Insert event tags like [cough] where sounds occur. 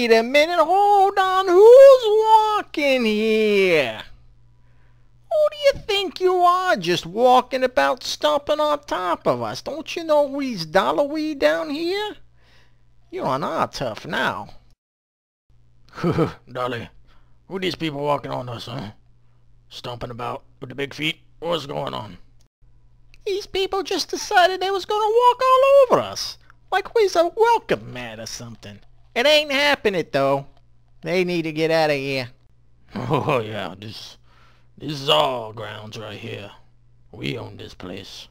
Wait a minute, hold on. Who's walking here? Who do you think you are just walking about stomping on top of us? Don't you know we's Dollarweed down here? You're on our turf now. [laughs] Dolly, who these people walking on us, huh? Stomping about with the big feet? What's going on? These people just decided they was gonna walk all over us. Like we's a welcome mat or something. It ain't happening though. They need to get out of here. [laughs] Oh yeah, this this is all grounds right here. We own this place.